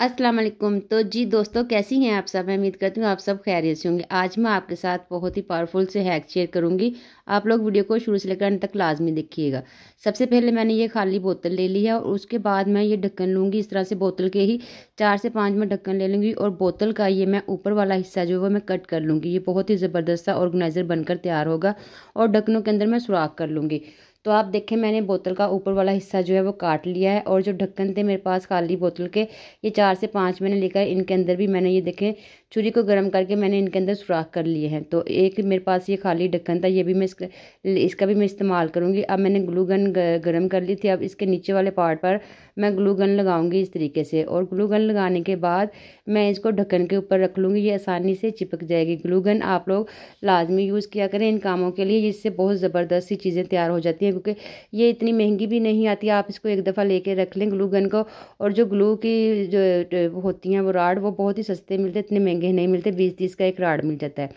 अस्सलाम वालेकुम तो जी दोस्तों, कैसी हैं आप सब? मैं उम्मीद करती हूँ आप सब खैरियत से होंगे। आज मैं आपके साथ बहुत ही पावरफुल से हैक शेयर करूँगी। आप लोग वीडियो को शुरू से लेकर अंत तक लाजमी देखिएगा। सबसे पहले मैंने ये खाली बोतल ले ली है और उसके बाद मैं ये ढक्कन लूँगी। इस तरह से बोतल के ही चार से पाँच में ढक्कन ले लूँगी और बोतल का ये मैं ऊपर वाला हिस्सा जो है वो मैं कट कर लूँगी। ये बहुत ही ज़बरदस्त सा ऑर्गेनाइज़र बनकर तैयार होगा और ढक्कनों के अंदर मैं सुराख कर लूँगी। तो आप देखें, मैंने बोतल का ऊपर वाला हिस्सा जो है वो काट लिया है और जो ढक्कन थे मेरे पास खाली बोतल के, ये चार से पाँच मैंने लेकर इनके अंदर भी मैंने ये देखें छुरी को गर्म करके मैंने इनके अंदर सुराख कर लिए हैं। तो एक मेरे पास ये खाली ढक्कन था, ये भी मैं इसका इसका भी मैं इस्तेमाल करूँगी। अब मैंने ग्लू गन गर्म कर ली थी। अब इसके नीचे वाले पार्ट पर मैं ग्लू गन लगाऊँगी इस तरीके से। और ग्लू गन लगाने के बाद मैं इसको ढक्कन के ऊपर रख लूँगी। ये आसानी से चिपक जाएगी। ग्लू गन आप लोग लाजमी यूज़ किया करें इन कामों के लिए। इससे बहुत ज़बरदस्त सी चीज़ें तैयार हो जाती हैं, क्योंकि ये इतनी महँगी भी नहीं आती। आप इसको एक दफ़ा लेके रख लें ग्लू गन को। और जो ग्लू की जो होती हैं वो राड, वो बहुत ही सस्ते मिलते इतने महँगे नहीं मिलते बीस तीस का एक राड मिल जाता है।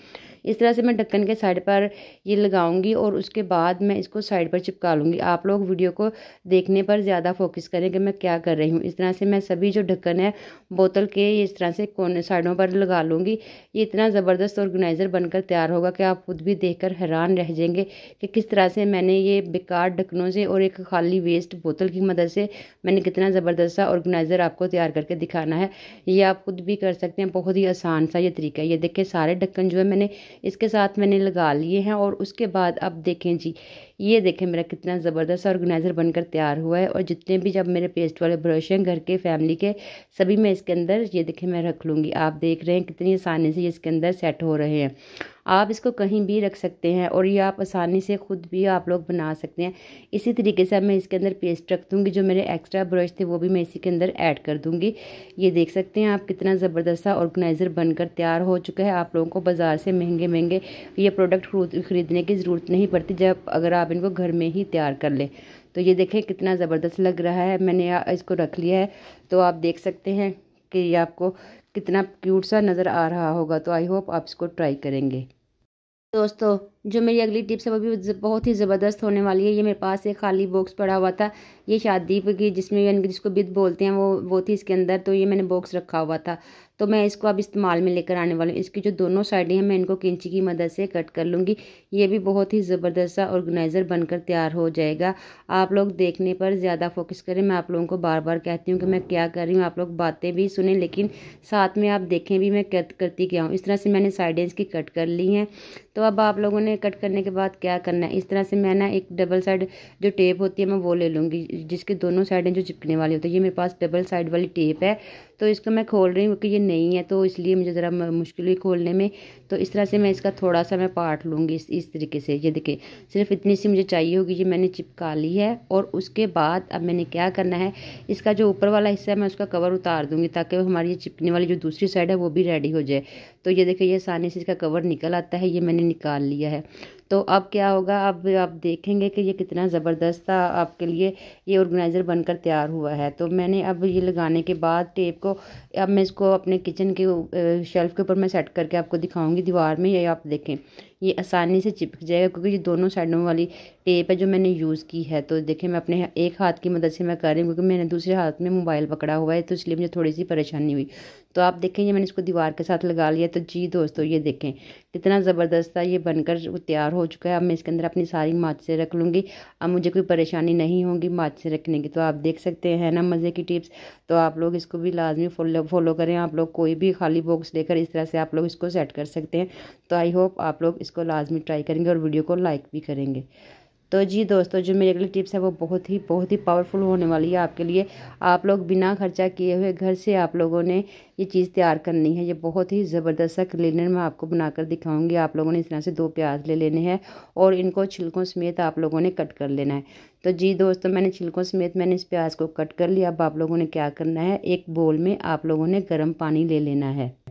इस तरह से मैं ढक्कन के साइड पर ये लगाऊँगी और उसके बाद मैं इसको साइड पर चिपका लूँगी आप लोग वीडियो को देखने पर ज़्यादा फोकस करें कि मैं क्या कर रही हूँ। इस तरह से मैं सभी जो ढक्कन है, बोतल के इस तरह से कोने साइडों पर लगा लूँगी। ये इतना ज़बरदस्त ऑर्गेनाइज़र बनकर तैयार होगा कि आप खुद भी देख हैरान रह जाएँगे कि किस तरह से मैंने ये बेकार ढक्कनों से और एक खाली वेस्ट बोतल की मदद से मैंने कितना ज़बरदस्त सा ऑर्गेनाइज़र आपको तैयार करके दिखाना है। ये आप खुद भी कर सकते हैं। बहुत ही आसान सा ये तरीका है। ये देखिए सारे ढक्कन जो है मैंने इसके साथ मैंने लगा लिए हैं और उसके बाद अब देखें जी, ये देखें मेरा कितना ज़बरदस्त ऑर्गेनाइज़र बनकर तैयार हुआ है और जितने भी जब मेरे पेस्ट वाले ब्रश हैं घर के, फैमिली के, सभी मैं इसके अंदर, ये देखें मैं रख लूँगी। आप देख रहे हैं कितनी आसानी से ये इसके अंदर सेट हो रहे हैं। आप इसको कहीं भी रख सकते हैं और ये आप आसानी से ख़ुद भी आप लोग बना सकते हैं। इसी तरीके से मैं इसके अंदर पेस्ट रख दूँगी। जो मेरे एक्स्ट्रा ब्रश थे, वो भी मैं इसी के अंदर ऐड कर दूँगी। ये देख सकते हैं आप कितना ज़बरदस्त सा ऑर्गेनाइज़र बनकर तैयार हो चुका है। आप लोगों को बाज़ार से महँगे महँगे ये प्रोडक्ट ख़रीदने की ज़रूरत नहीं पड़ती जब अगर आप इनको घर में ही तैयार कर लें। तो ये देखें कितना ज़बरदस्त लग रहा है। मैंने इसको रख लिया है। तो आप देख सकते हैं कि ये आपको कितना क्यूट सा नज़र आ रहा होगा तो आई होप आप इसको ट्राई करेंगे। दोस्तों जो मेरी अगली टिप्स है, वो भी बहुत ही ज़बरदस्त होने वाली है। ये मेरे पास एक खाली बॉक्स पड़ा हुआ था, ये शादी की, जिसमें यानी जिसको बिद बोलते हैं, वो वो थी इसके अंदर तो ये मैंने बॉक्स रखा हुआ था। तो मैं इसको अब इस्तेमाल में लेकर आने वाली हूँ। इसकी जो दोनों साइडें हैं, मैं इनको किंची की मदद से कट कर लूँगी। ये भी बहुत ही ज़बरदस्त सा ऑर्गेनाइज़र बनकर तैयार हो जाएगा। आप लोग देखने पर ज़्यादा फोकस करें। मैं आप लोगों को बार बार कहती हूँ कि मैं क्या कर रही हूँ, आप लोग बातें भी सुने, लेकिन साथ में आप देखें भी मैं करती क्या हूँ। इस तरह से मैंने साइडें इसकी कट कर ली हैं। तो अब आप लोगों ने कट करने के बाद क्या करना है? इस तरह से मैं ना एक डबल साइड जो टेप होती है, मैं वो ले लूँगी, जिसके दोनों साइडें जो चिपकने वाली होती है। ये मेरे पास डबल साइड वाली टेप है तो इसको मैं खोल रही हूँ क्योंकि ये नहीं है तो इसलिए मुझे ज़रा मुश्किल हुई खोलने में। तो इस तरह से मैं इसका थोड़ा सा मैं पार्ट लूँगी इस इस तरीके से। ये देखिए, सिर्फ़ इतनी सी मुझे चाहिए होगी ये मैंने चिपका ली है, और उसके बाद अब मैंने क्या करना है, इसका जो ऊपर वाला हिस्सा है, मैं उसका कवर उतार दूँगी, ताकि हमारी ये चिपकने वाली जो दूसरी साइड है, वो भी रेडी हो जाए। तो ये देखिए, ये आसानी से इसका कवर निकल आता है, ये मैंने निकाल लिया है। तो अब क्या होगा? अब आप देखेंगे कि ये कितना ज़बरदस्त था आपके लिए। ये ऑर्गेनाइज़र बनकर तैयार हुआ है। तो मैंने अब ये लगाने के बाद टेप को, अब मैं इसको अपने किचन के शेल्फ़ के ऊपर मैं सेट करके आपको दिखाऊँगी दीवार में ये आप देखें। ये आसानी से चिपक जाएगा, क्योंकि ये दोनों साइडों वाली टेप है जो मैंने यूज़ की है। तो देखिए मैं अपने एक हाथ की मदद से मैं कर रही हूँ, क्योंकि मैंने दूसरे हाथ में मोबाइल पकड़ा हुआ है तो इसलिए मुझे थोड़ी सी परेशानी हुई। तो आप देखें, ये मैंने इसको दीवार के साथ लगा लिया। तो जी दोस्तों, ये देखें, कितना ज़बरदस्त था, ये बनकर तैयार हो चुका है। अब मैं इसके अंदर अपनी सारी माच से रख लूँगी। अब मुझे कोई परेशानी नहीं होगी माच से रखने की। तो आप देख सकते हैं ना मज़े की टिप्स तो आप लोग इसको भी लाजमी फॉलो फॉलो करें। आप लोग कोई भी खाली बॉक्स लेकर इस तरह से आप लोग इसको सेट कर सकते हैं। तो आई होप आप लोग इसको लाजमी ट्राई करेंगे और वीडियो को लाइक भी करेंगे। तो जी दोस्तों, जो मेरी अगली टिप्स है, वो बहुत ही बहुत ही पावरफुल होने वाली है आपके लिए। आप लोग बिना खर्चा किए हुए घर से आप लोगों ने ये चीज़ तैयार करनी है। ये बहुत ही ज़बरदस्त सा क्लीनर मैं आपको बनाकर दिखाऊँगी। आप लोगों ने इस तरह से दो प्याज ले लेने हैं और इनको छिलकों समेत आप लोगों ने कट कर लेना है। तो जी दोस्तों, मैंने छिलकों समेत मैंने इस प्याज को कट कर लिया। अब आप लोगों ने क्या करना है? एक बोल में आप लोगों ने गर्म पानी ले लेना है।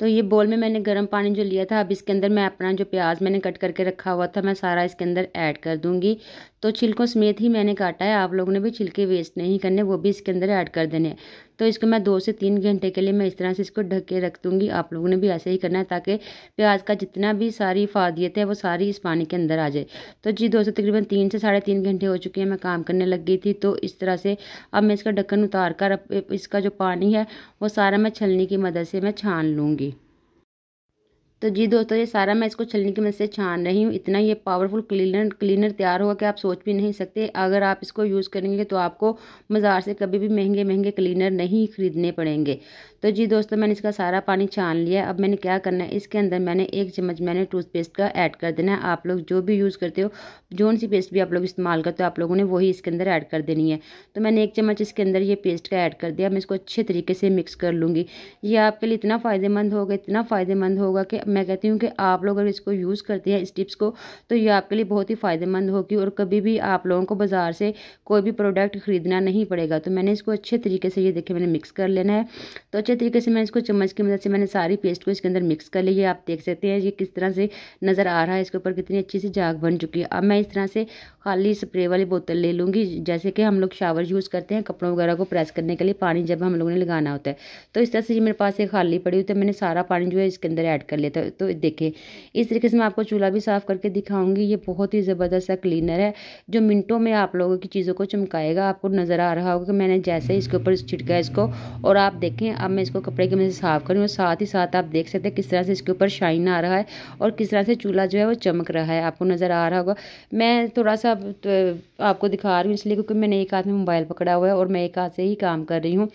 तो ये बोल में मैंने गर्म पानी जो लिया था, अब इसके अंदर मैं अपना जो प्याज मैंने कट करके रखा हुआ था, मैं सारा इसके अंदर ऐड कर दूँगी। तो छिलकों समेत ही मैंने काटा है, आप लोगों ने भी छिलके वेस्ट नहीं करने, वो भी इसके अंदर ऐड कर देने तो इसको मैं दो से तीन घंटे के लिए मैं इस तरह से इसको ढक के रख दूँगी। आप लोगों ने भी ऐसे ही करना है ताकि प्याज का जितना भी सारी फादियत है, वो सारी इस पानी के अंदर आ जाए। तो जी, दो से तकरीबन तीन से साढ़े तीन घंटे हो चुके हैं मैं काम करने लग गई थी। तो इस तरह से अब मैं इसका ढक्कन उतार कर इसका जो पानी है, वो सारा मैं छलनी की मदद से मैं छान लूँगी। तो जी दोस्तों, ये सारा मैं इसको छलनी की मदद से छान रही हूँ। इतना ये पावरफुल क्लीनर क्लीनर तैयार होगा कि आप सोच भी नहीं सकते। अगर आप इसको यूज़ करेंगे तो आपको बाज़ार से कभी भी महँगे महँगे क्लीनर नहीं ख़रीदने पड़ेंगे। तो जी दोस्तों, मैंने इसका सारा पानी छान लिया। अब मैंने क्या करना है? इसके अंदर मैंने एक चम्मच मैंने टूथपेस्ट का ऐड कर देना है। आप लोग जो भी यूज़ करते हो जो सी पेस्ट भी आप लोग इस्तेमाल करते हो, आप लोगों ने वही इसके अंदर ऐड कर देनी है। तो मैंने एक चम्मच इसके अंदर ये पेस्ट का ऐड कर दिया। मैं इसको अच्छे तरीके से मिक्स कर लूँगी। ये आपके लिए इतना फ़ायदेमंद होगा, इतना फ़ायदेमंद होगा कि मैं कहती हूँ कि आप लोग अगर इसको यूज़ करते हैं, इस टिप्स को तो ये आपके लिए बहुत ही फ़ायदेमंद होगी और कभी भी आप लोगों को बाज़ार से कोई भी प्रोडक्ट ख़रीदना नहीं पड़ेगा। तो मैंने इसको अच्छे तरीके से ये देखे, मैंने मिक्स कर लेना है। तो तरीके से मैं इसको चम्मच की मदद से मैंने सारी पेस्ट को इसके अंदर मिक्स कर ली है। आप देख सकते हैं ये किस तरह से नज़र आ रहा है। इसके ऊपर कितनी अच्छी सी जाग बन चुकी है। अब मैं इस तरह से खाली स्प्रे वाली बोतल ले लूँगी। जैसे कि हम लोग शावर यूज़ करते हैं कपड़ों वगैरह को प्रेस करने के लिए, पानी जब हम लोगों ने लगाना होता है। तो इस तरह से मेरे पास एक खाली पड़ी हुई तो मैंने सारा पानी जो है इसके अंदर ऐड कर लिया था। तो देखें इस तरीके से मैं आपको चूल्हा भी साफ़ करके दिखाऊँगी। ये बहुत ही ज़बरदस्त सा क्लीनर है, जो मिनटों में आप लोगों की चीज़ों को चमकाएगा। आपको नज़र आ रहा होगा कि मैंने जैसे इसके ऊपर छिड़का इसको, और आप देखें, अब मैं इसको कपड़े की मदद से साफ़ करूँ और साथ ही साथ आप देख सकते हैं किस तरह से इसके ऊपर शाइन आ रहा है और किस तरह से चूल्हा जो है वो चमक रहा है। आपको नज़र आ रहा होगा। मैं थोड़ा सा तो आपको दिखा रही हूँ इसलिए क्योंकि मैंने एक हाथ में मोबाइल पकड़ा हुआ है और मैं एक हाथ से ही काम कर रही हूँ।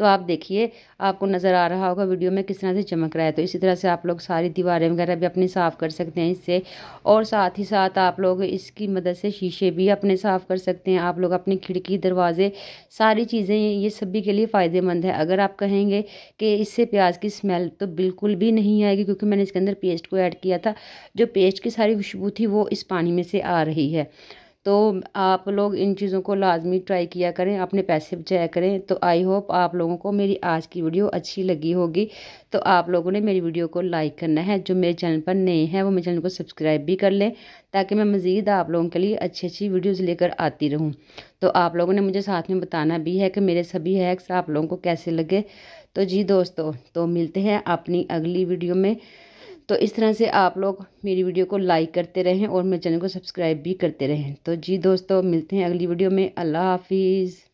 तो आप देखिए, आपको नज़र आ रहा होगा वीडियो में किस तरह से चमक रहा है। तो इसी तरह से आप लोग सारी दीवारें वगैरह भी अपनी साफ़ कर सकते हैं इससे। और साथ ही साथ आप लोग इसकी मदद से शीशे भी अपने साफ़ कर सकते हैं। आप लोग अपनी खिड़की, दरवाजे, सारी चीज़ें, ये सभी के लिए फ़ायदेमंद है। अगर आप कहेंगे कि इससे प्याज की स्मेल तो बिल्कुल भी नहीं आएगी, क्योंकि मैंने इसके अंदर पेस्ट को ऐड किया था। जो पेस्ट की सारी खुशबू थी वो इस पानी में से आ रही है। तो आप लोग इन चीज़ों को लाजमी ट्राई किया करें, अपने पैसे बचाया करें। तो आई होप आप लोगों को मेरी आज की वीडियो अच्छी लगी होगी। तो आप लोगों ने मेरी वीडियो को लाइक करना है। जो मेरे चैनल पर नए हैं, वो मेरे चैनल को सब्सक्राइब भी कर लें, ताकि मैं मज़ीद आप लोगों के लिए अच्छी अच्छी वीडियोज़ लेकर आती रहूँ। तो आप लोगों ने मुझे साथ में बताना भी है कि मेरे सभी हैक्स आप लोगों को कैसे लगे। तो जी दोस्तों तो मिलते हैं अपनी अगली वीडियो में। तो इस तरह से आप लोग मेरी वीडियो को लाइक करते रहें और मेरे चैनल को सब्सक्राइब भी करते रहें। तो जी दोस्तों, मिलते हैं अगली वीडियो में। अल्लाह हाफिज़।